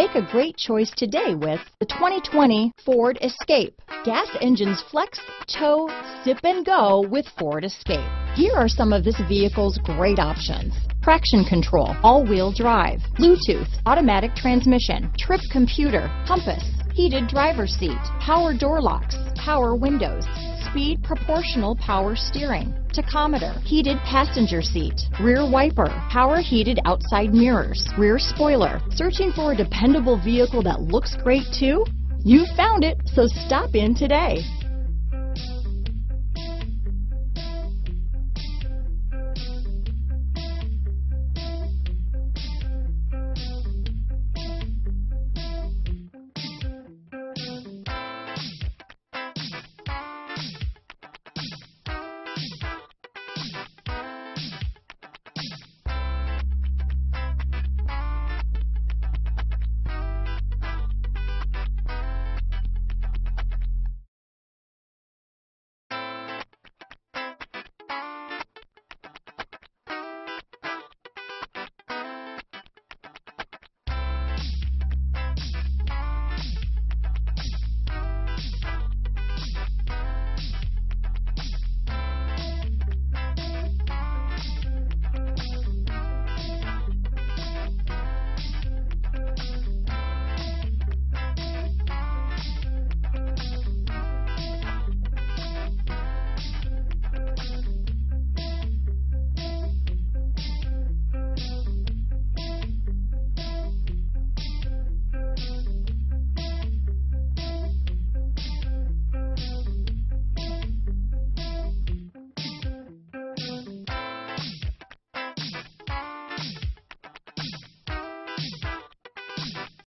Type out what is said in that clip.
Make a great choice today with the 2020 Ford Escape. Gas engines flex, tow, sip and go with Ford Escape. Here are some of this vehicle's great options. Traction control, all-wheel drive, Bluetooth, automatic transmission, trip computer, compass, heated driver seat, power door locks, power windows, speed proportional power steering, tachometer, heated passenger seat, rear wiper, power heated outside mirrors, rear spoiler. Searching for a dependable vehicle that looks great too? You found it, so stop in today.